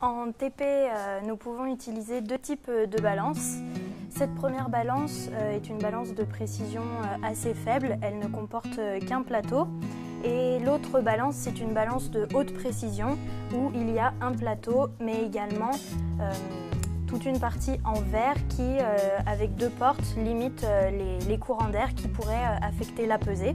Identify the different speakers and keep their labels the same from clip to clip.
Speaker 1: En TP, euh, nous pouvons utiliser deux types de balances. Cette première balance euh, est une balance de précision euh, assez faible, elle ne comporte qu'un plateau. Et l'autre balance, c'est une balance de haute précision où il y a un plateau, mais également toute une partie en verre qui, avec deux portes, limite les, courants d'air qui pourraient affecter la pesée.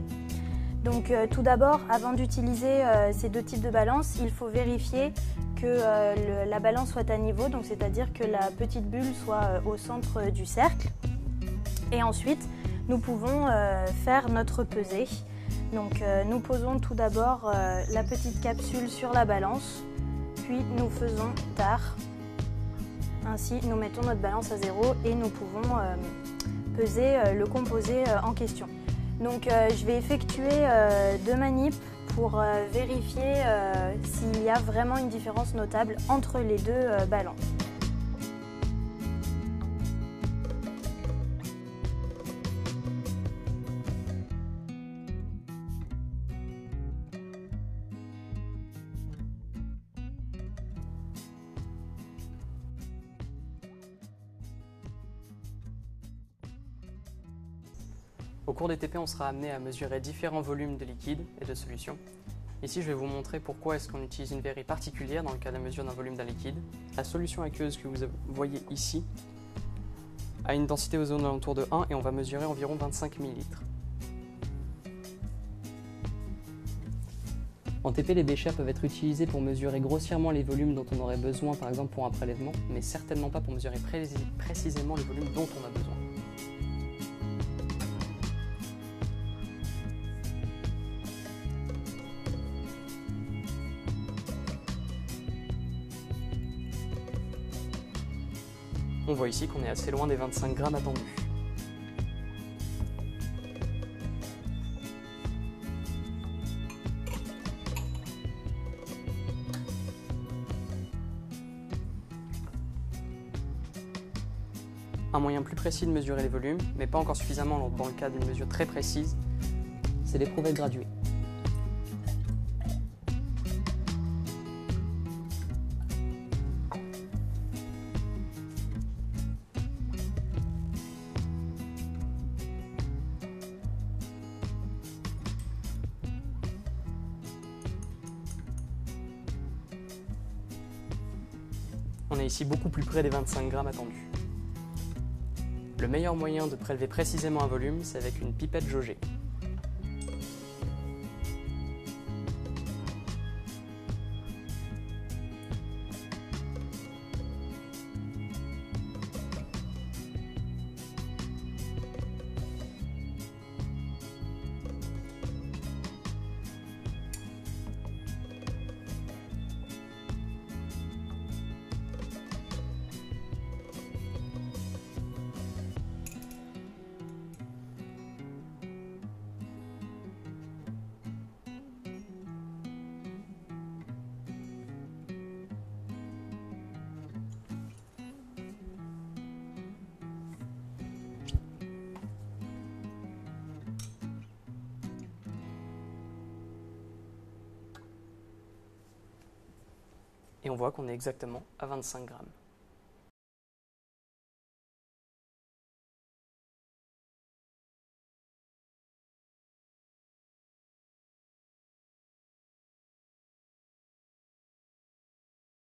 Speaker 1: Donc tout d'abord, avant d'utiliser ces deux types de balances, il faut vérifier que euh, la balance soit à niveau, donc c'est-à-dire que la petite bulle soit euh, au centre du cercle. Et ensuite, nous pouvons euh, faire notre pesée. Donc nous posons tout d'abord la petite capsule sur la balance, puis nous faisons tard. Ainsi, nous mettons notre balance à zéro et nous pouvons peser le composé en question. Donc je vais effectuer deux manips pour euh, vérifier euh, s'il y a vraiment une différence notable entre les deux euh, balances.
Speaker 2: Au cours des TP, on sera amené à mesurer différents volumes de liquide et de solution. Ici, je vais vous montrer pourquoi est-ce qu'on utilise une verrie particulière dans le cas de la mesure d'un volume d'un liquide. La solution aqueuse que vous voyez ici a une densité aux zones alentour de 1 et on va mesurer environ 25 ml. En TP, les béchers peuvent être utilisés pour mesurer grossièrement les volumes dont on aurait besoin, par exemple pour un prélèvement, mais certainement pas pour mesurer précisément les volumes dont on a besoin. On voit ici qu'on est assez loin des 25 grammes attendus. Un moyen plus précis de mesurer les volumes, mais pas encore suffisamment dans le cas d'une mesure très précise, c'est l'éprouvette graduée. On est ici beaucoup plus près des 25 grammes attendus. Le meilleur moyen de prélever précisément un volume, c'est avec une pipette jaugée. Et on voit qu'on est exactement à 25 grammes.